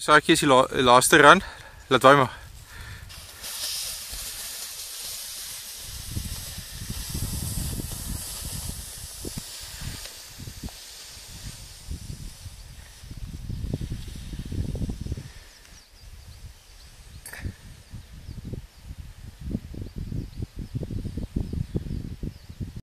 Saakjie is die la laaste rand. Laat wou maar.